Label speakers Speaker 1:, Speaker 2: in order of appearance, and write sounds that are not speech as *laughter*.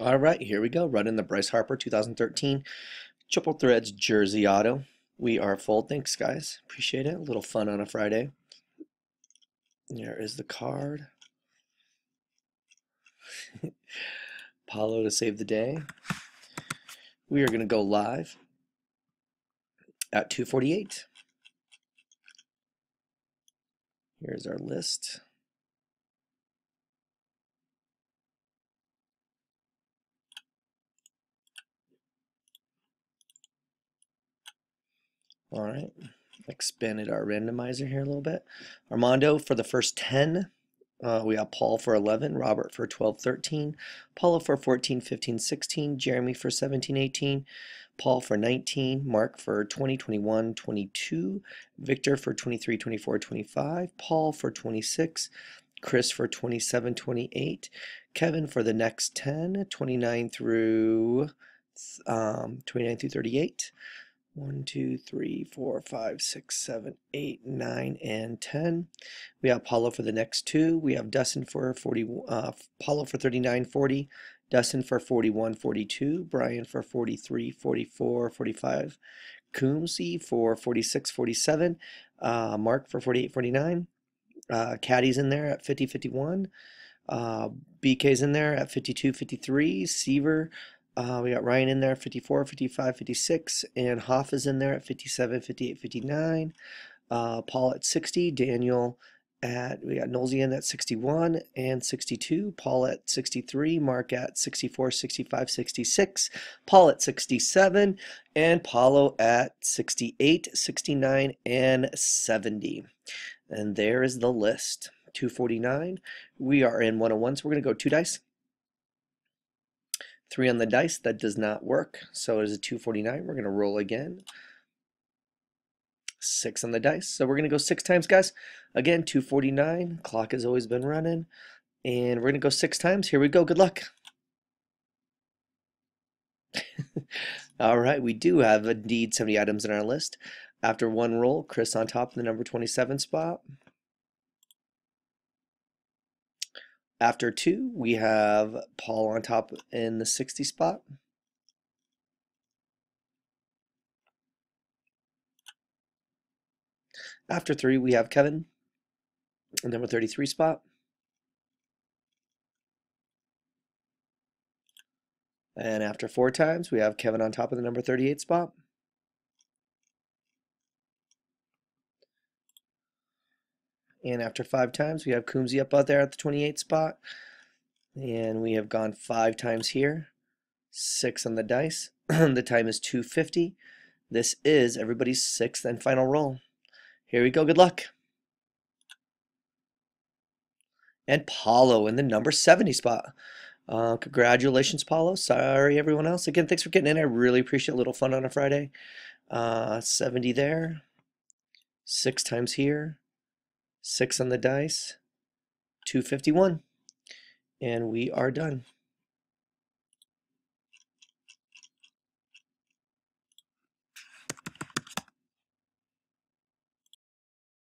Speaker 1: All right, here we go. Running the Bryce Harper 2013 Triple Threads Jersey Auto. We are full. Thanks, guys. Appreciate it. A little fun on a Friday. There is the card. *laughs* Paulo to save the day. We are going to go live at 248. Here's our list. All right, expanded our randomizer here a little bit. Armando for the first 10. Uh, we have Paul for 11, Robert for 12, 13, Paula for 14, 15, 16, Jeremy for 17, 18, Paul for 19, Mark for 20, 21, 22, Victor for 23, 24, 25, Paul for 26, Chris for 27, 28, Kevin for the next 10, 29 through um, 29 through 38, 1, 2, 3, 4, 5, 6, 7, 8, 9, and 10. We have Paulo for the next two. We have Dustin for 40, uh, Paulo for 39, 40, Dustin for 41, 42, Brian for 43, 44, 45, Coombsy for 46, 47, uh, Mark for 48, 49, uh, Caddy's in there at 50, 51, uh, BK's in there at 52, 53, Seaver uh, we got Ryan in there 54, 55, 56, and Hoff is in there at 57, 58, 59. Uh, Paul at 60, Daniel at, we got Nolsey in at 61 and 62, Paul at 63, Mark at 64, 65, 66, Paul at 67, and Paulo at 68, 69, and 70. And there is the list. 249. We are in 101, so we're going to go two dice. Three on the dice, that does not work. So it is a 249. We're going to roll again. Six on the dice. So we're going to go six times, guys. Again, 249. Clock has always been running. And we're going to go six times. Here we go. Good luck. *laughs* All right, we do have indeed 70 items in our list. After one roll, Chris on top of the number 27 spot. After two, we have Paul on top in the 60 spot. After three, we have Kevin in number 33 spot. And after four times, we have Kevin on top of the number 38 spot. And after five times, we have Coombsy up out there at the 28 spot. And we have gone five times here. Six on the dice. *clears throat* the time is 250. This is everybody's sixth and final roll. Here we go. Good luck. And Paulo in the number 70 spot. Uh, congratulations, Paulo. Sorry, everyone else. Again, thanks for getting in. I really appreciate a little fun on a Friday. Uh, 70 there. Six times here six on the dice, 251. And we are done.